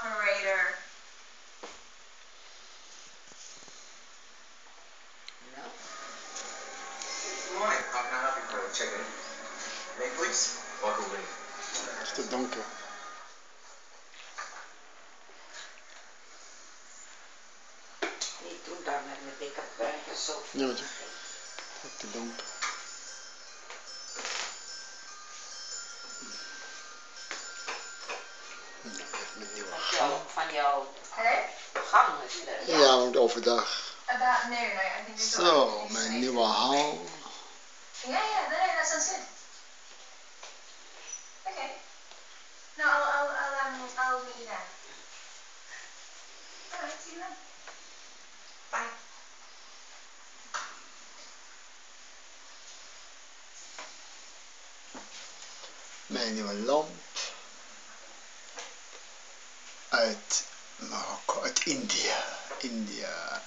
operator. No. Good morning. How can I help you? Check in. Name, please. Michael Lee. Het is te donker. Niet doen daar met mijn dikke buik zo. Ja, het is ook te donker. Van gang. jou, van jouw gang is. Ja, want overdag. About noon, I, I think we've got Zo, mijn nieuwe hal. Yeah, yeah, no, no, that sounds good. Okay. No, I'll, I'll, I'll, um, I'll meet you there. Alright, see you then. Bye. Mijn nieuwe lamp. at god at India, India.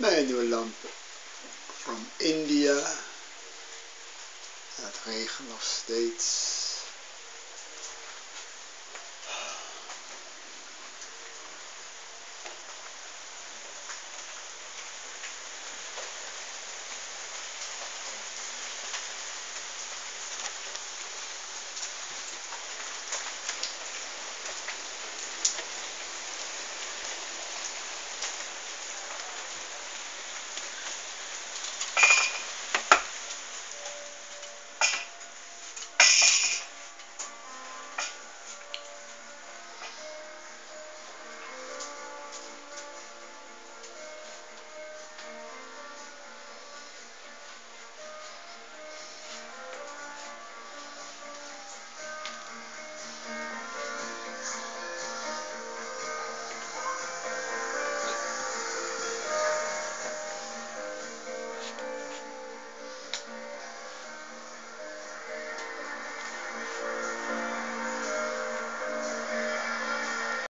Mijn nieuwe lamp. From India. Het regent nog steeds.